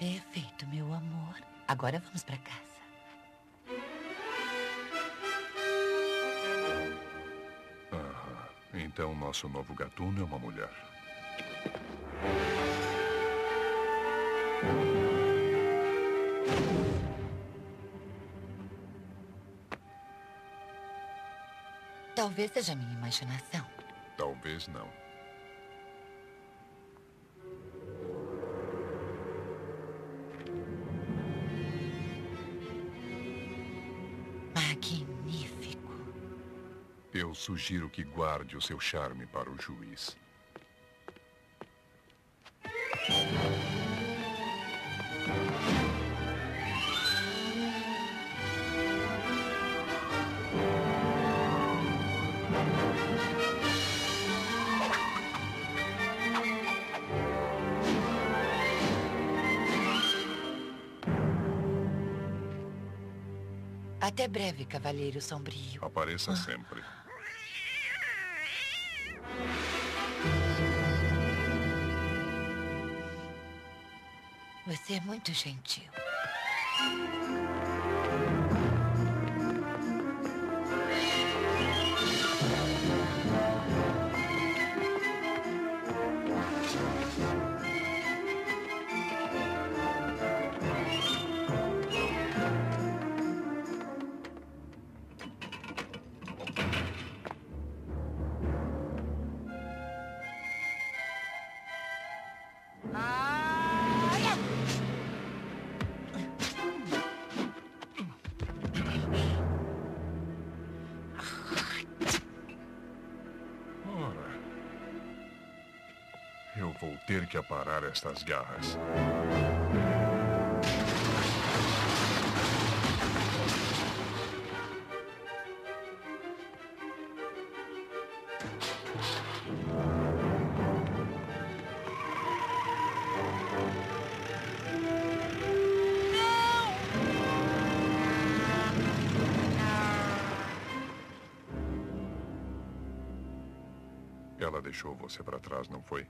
Perfeito, meu amor. Agora vamos para casa. Aham. Então nosso novo gatuno é uma mulher. Talvez seja minha imaginação. Talvez não. Eu sugiro que guarde o seu charme para o juiz. Até breve, Cavalheiro Sombrio. Apareça sempre. Você é muito gentil. Eu vou ter que aparar estas garras. Deixou você para trás, não foi?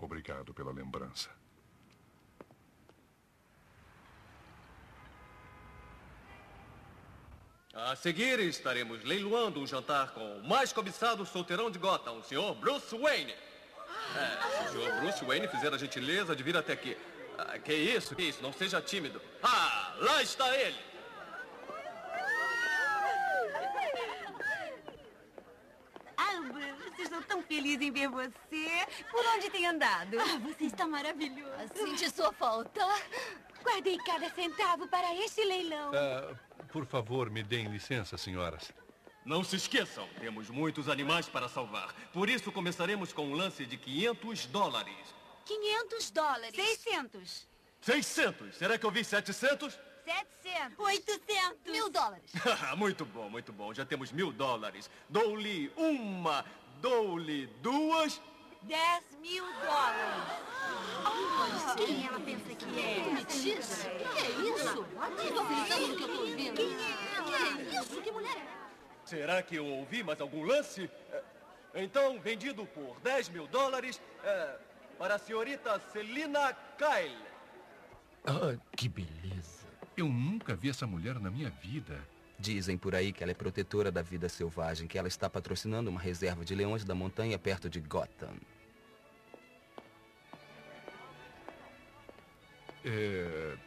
Obrigado pela lembrança. A seguir, estaremos leiloando um jantar com o mais cobiçado solteirão de Gotham, o senhor Bruce Wayne. É, se o senhor Bruce Wayne fizer a gentileza de vir até aqui. Ah, que isso, que isso, não seja tímido. Ah, lá está ele! Feliz em ver você. Por onde tem andado? Ah, você está maravilhoso. Senti sua falta. Guardei cada centavo para este leilão. Ah, por favor, me deem licença, senhoras. Não se esqueçam, temos muitos animais para salvar. Por isso, começaremos com um lance de 500 dólares. 500 dólares. 600. 600? Será que eu vi 700? 700. 800. Mil dólares. muito bom, muito bom. Já temos mil dólares. Dou-lhe uma, dou-lhe duas. 10 mil dólares. Quem ela pensa que é? Metiche? Que é isso? Estou acreditando no que eu estou ouvindo. Que é isso? Que mulher é? Será que eu ouvi mais algum lance? É, Então, vendido por 10 mil dólares é, para a senhorita Celina Kyle. Ah, que beleza. Eu nunca vi essa mulher na minha vida. Dizem por aí que ela é protetora da vida selvagem, que ela está patrocinando uma reserva de leões da montanha perto de Gotham. É,